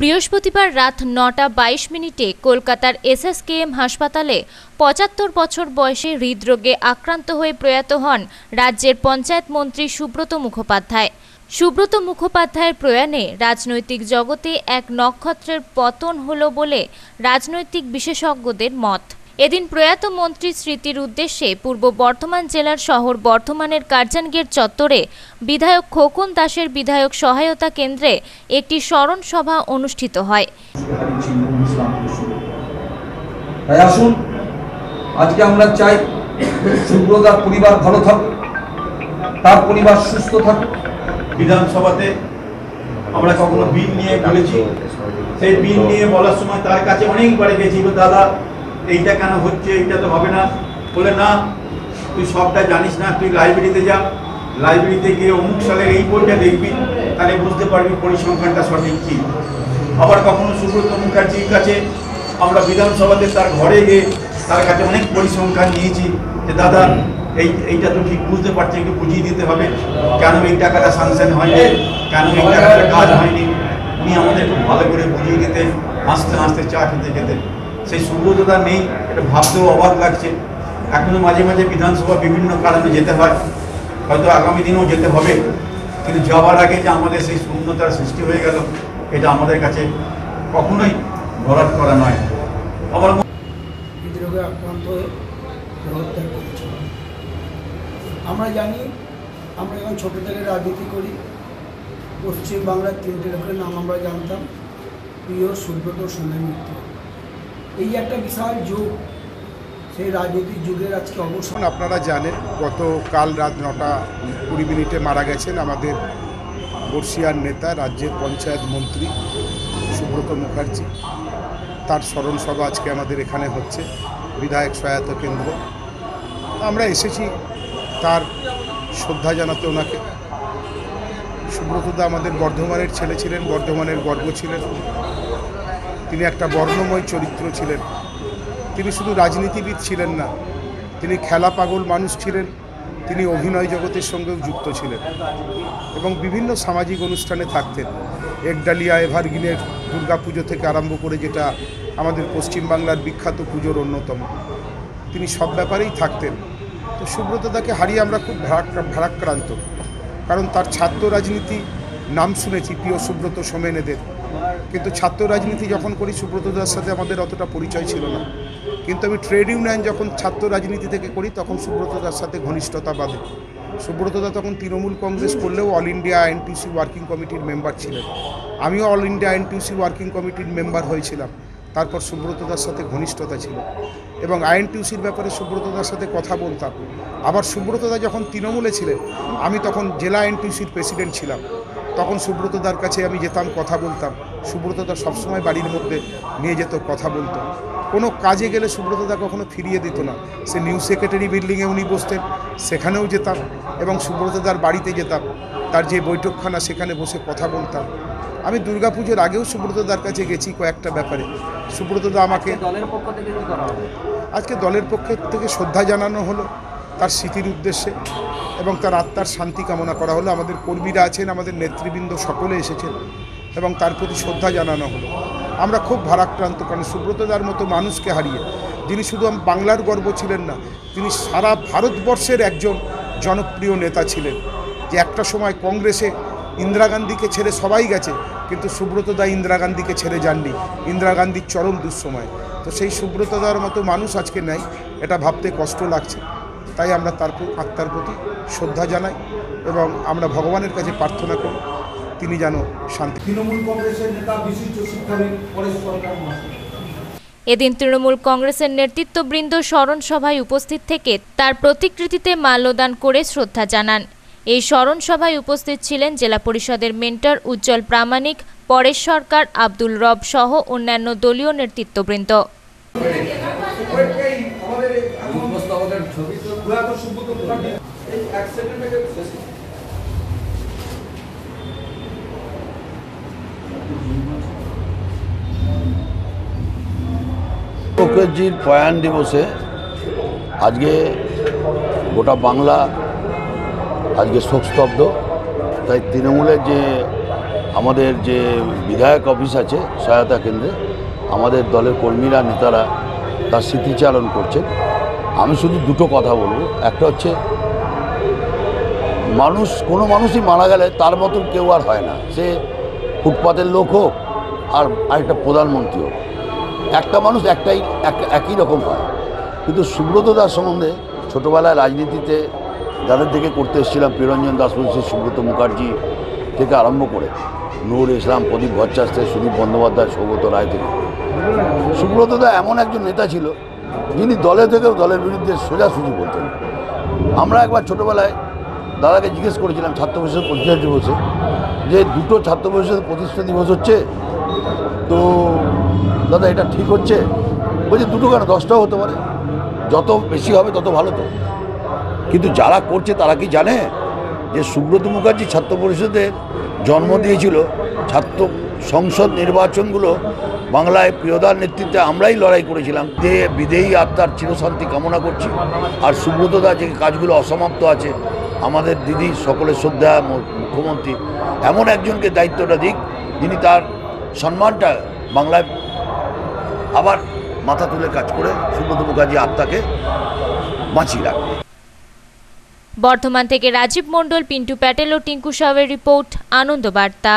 বৃহস্পতিবার রাত নটা বাইশ মিনিটে কলকাতার এসএসকেএম হাসপাতালে পঁচাত্তর বছর বয়সে হৃদরোগে আক্রান্ত হয়ে প্রয়াত হন রাজ্যের পঞ্চায়েত মন্ত্রী সুব্রত মুখোপাধ্যায়। সুব্রত মুখোপাধ্যায়ের প্রয়াণে রাজনৈতিক জগতে এক নক্ষত্রের পতন হল বলে রাজনৈতিক বিশেষজ্ঞদের মত। এদিন প্রয়াত মন্ত্রীর স্মৃতির উদ্দেশ্যে পূর্ব বর্ধমান জেলার শহর বর্ধমানের কার্জানগেট চত্বরে বিধায়ক খোকন দাসের বিধায়ক সহায়তা কেন্দ্রে একটি স্মরণ সভা অনুষ্ঠিত হয়। তাই আসুন আজকে আমরা চাই সুব্রতার পরিবার ভালো থাকুক তার পরিবার সুস্থ থাকুক বিধানসভাতে আমরা কখনো বিল নিয়ে বলেছি সেই বিল নিয়ে বলার সময় তার কাছে অনেকবার গেছি দাদা এইটা কেন হচ্ছে, এইটা তো হবে না। বলে, না, তুই সবটা জানিস না, তুই লাইব্রেরিতে যা। লাইব্রেরিতে গিয়ে অমুক সালের এই বইটা দেখবি, তাহলে বুঝতে পারবি পরিসংখ্যানটা সঠিক কী। আবার কখনো সুব্রত মুখার্জির কাছে আমরা বিধানসভাতে তার ঘরে গিয়ে তার কাছে অনেক পরিসংখ্যান নিয়েছি যে, দাদা, এই, এইটা তো ঠিক বুঝতে পারছি, একটু বুঝিয়ে দিতে হবে। কেন এই টাকাটা সাংশন হয়নি? কেন এই টাকাটা কাজ হয়নি? উনি আমাদের খুব ভালো করে বুঝিয়ে দিতেন, হাসতে হাসতে চা খেতে খেতে সেই সুব্রততা নেই, এটা ভাবতেও অবাক লাগছে। এখনও মাঝে মাঝে বিধানসভা বিভিন্ন কারণে যেতে হয়, হয়তো আগামী দিনেও যেতে হবে। কিন্তু যাওয়ার আগে যে আমাদের সেই শূন্যতার সৃষ্টি হয়ে গেল, এটা আমাদের কাছে কখনোই ভরাট করা নয়। হৃদরোগে আক্রান্ত আমরা জানি, আমরা যখন ছোটো থেকে রাজনীতি করি, পশ্চিমবাংলার তিনটে লোকের নাম আমরা জানতাম, প্রিয় সুব্রত সোমেন মিত্র এই একটা বিশাল যুগ। সেই রাজনৈতিক যুগের আজকে অবসান আপনারা জানেন গত কাল রাত নটা কুড়ি মিনিটে মারা গেছেন আমাদের বর্ষিয়ার নেতা, রাজ্যের পঞ্চায়েত মন্ত্রী সুব্রত মুখার্জি। তার স্মরণ সভা আজকে আমাদের এখানে হচ্ছে, বিধায়ক সহায়তা কেন্দ্র। আমরা এসেছি তার শ্রদ্ধা জানাতে ওনাকে। সুব্রতদা আমাদের বর্ধমানের ছেলে ছিলেন, বর্ধমানের গর্ব ছিলেন। তিনি একটা বর্ণময় চরিত্র ছিলেন। তিনি শুধু রাজনীতিবিদ ছিলেন না, তিনি খেলা পাগল মানুষ ছিলেন, তিনি অভিনয় জগতের সঙ্গেও যুক্ত ছিলেন এবং বিভিন্ন সামাজিক অনুষ্ঠানে থাকতেন। একডালিয়া এভারগিনের দুর্গাপুজো থেকে আরম্ভ করে যেটা আমাদের পশ্চিমবাংলার বিখ্যাত পুজোর অন্যতম। তিনি সব ব্যাপারেই থাকতেন। তো সুব্রতদাকে হারিয়ে আমরা খুব ভারাক্রা- ভারাক্রান্ত। কারণ তার ছাত্র রাজনীতি, নাম শুনেছি, প্রিয় সুব্রত সোমেনেদের। কিন্তু ছাত্র রাজনীতি যখন করি সুব্রতদার সাথে আমাদের অতটা পরিচয় ছিল না। কিন্তু আমি ট্রেড ইউনিয়ন যখন ছাত্র রাজনীতি থেকে করি, তখন সুব্রতদার সাথে ঘনিষ্ঠতা বাঁধে। সুব্রতদা তখন তৃণমূল কংগ্রেস করলেও অল ইন্ডিয়া আইএনটিউসি ওয়ার্কিং কমিটির মেম্বার ছিলেন। আমিও অল ইন্ডিয়া আইএনটিউসি ওয়ার্কিং কমিটির মেম্বার হয়েছিলাম। তারপর সুব্রতদার সাথে ঘনিষ্ঠতা ছিল। এবং আইএনটিউসির ব্যাপারে সুব্রতদার সাথে কথা বলতাম। আবার সুব্রতদা যখন তৃণমূলে ছিলেন, আমি তখন জেলা আইএনটিউসির প্রেসিডেন্ট ছিলাম। তখন সুব্রতদার কাছে আমি যেতাম কথা বলতাম। সুব্রতদা সবসময় বাড়ির মধ্যে নিয়ে যেত কথা বলতো। কোনো কাজে গেলে সুব্রতদা কখনো ফিরিয়ে দিত না। সে নিউ সেক্রেটারি বিল্ডিংয়ে উনি বসতেন সেখানেও যেতাম এবং সুব্রতদার বাড়িতে যেতাম। তার যে বৈঠকখানা সেখানে বসে কথা বলতাম। আমি দুর্গাপুজোর আগেও সুব্রতদার কাছে গেছি কয়েকটা ব্যাপারে। সুব্রতদা আমাকে আজকে দলের পক্ষ থেকে শ্রদ্ধা জানানো হলো তার স্মৃতির উদ্দেশ্যে। এবং তার আত্মার শান্তি কামনা করা হলো। আমাদের কর্মীরা আছেন, আমাদের নেতৃবৃন্দ সকলে এসেছেন এবং তার প্রতি শ্রদ্ধা জানানো হলো। আমরা খুব ভারাক্রান্ত, কারণ সুব্রতদার মতো মানুষকে হারিয়ে যিনি শুধু বাংলার গর্ব ছিলেন না, তিনি সারা ভারতবর্ষের একজন জনপ্রিয় নেতা ছিলেন। যে একটা সময় কংগ্রেসে ইন্দিরা গান্ধীকে ছেড়ে সবাই গেছে, কিন্তু সুব্রতদা ইন্দিরা গান্ধীকে ছেড়ে যাননি। ইন্দিরা গান্ধীর চরম দুঃসময়। তো সেই সুব্রতদার মতো মানুষ আজকে নেয় এটা ভাবতে কষ্ট লাগছে। তাই আমরা তার আত্মার প্রতি শ্রদ্ধা জানাই এবং আমরা ভগবানের কাছে প্রার্থনা করি তিনি যেন শান্তি তৃণমূল কংগ্রেসের নেতা বিশিষ্ট শিক্ষাবিদ পরেশ সরকার এদিন তৃণমূল কংগ্রেসের নেতৃত্ববৃন্দ স্মরণ সভায় উপস্থিত থেকে তার প্রতিকৃতিতে মাল্যদান করে শ্রদ্ধা জানান। এই স্মরণ সভায় উপস্থিত ছিলেন জেলা পরিষদের মেন্টর উজ্জ্বল প্রামাণিক পরেশ সরকার আব্দুল রব সহ অন্যান্য দলীয় নেতৃত্ববৃন্দ প্রয়াত সুব্রত মুখার্জি এই এক সেকেন্ডে মুখার্জির প্রয়াণ দিবসে আজকে গোটা বাংলা আজকে শোকস্তব্ধ তাই তৃণমূলের যে আমাদের যে বিধায়ক অফিস আছে সহায়তা কেন্দ্রে, আমাদের দলের কর্মীরা, নেতারা তার স্মৃতিচারণ করছেন। আমি শুধু দুটো কথা বলব। একটা হচ্ছে, মানুষ, কোনো মানুষই মারা গেলে তার মতন কেউ আর হয় না। সে ফুটপাতের লোক হোক আর আরেকটা প্রধানমন্ত্রী হোক। একটা মানুষ একটাই, এক- একই রকম হয়। কিন্তু সুব্রত দাস সম্বন্ধে ছোটোবেলায় রাজনীতিতে যাদের থেকে করতে এসেছিলাম, প্রিয়রঞ্জন দাস বলছি, সুব্রত মুখার্জি থেকে আরম্ভ করে নূর ইসলাম, প্রদীপ থেকে সুদীপ বন্দ্যোপাধ্যায়, সৌগত রায় থেকে। সুব্রত দা এমন একজন নেতা ছিল, যিনি দলে থেকেও দলের বিরুদ্ধে সোজাসুজি বলতেন। আমরা একবার ছোটোবেলায় দাদাকে জিজ্ঞেস করেছিলাম, ছাত্র পরিষদ প্রতিষ্ঠা দিবসে যে দুটো ছাত্র পরিষদ প্রতিষ্ঠা দিবস হচ্ছে তো, দাদা, এটা ঠিক হচ্ছে? বলছে, দুটো কেন? দশটাও হতে পারে। যত বেশি হবে, তত ভালো তো। কিন্তু যারা করছে, তারা কি জানে? যে সুব্রত মুখার্জি ছাত্র পরিষদের জন্ম দিয়েছিল, ছাত্র সংসদ নির্বাচনগুলো বাংলায় প্রিয়দার নেতৃত্বে আমরাই লড়াই করেছিলাম। যে বিদেয়ী আত্মার চিরশান্তি কামনা করছি। আর সুব্রত দা, যে কাজগুলো অসমাপ্ত আছে, আমাদের দিদি, সকলের শ্রদ্ধা, মুখ্যমন্ত্রী, এমন একজনকে দায়িত্বটা দিক, যিনি তার সম্মানটা বাংলায় আবার মাথা তুলে কাজ করে সুব্রত মুখার্জি আত্মাকে বাঁচিয়ে রাখবে। বর্ধমান থেকে রাজীব মণ্ডল, পিন্টু প্যাটেল ও টিঙ্কু সাহের রিপোর্ট আনন্দ বার্তা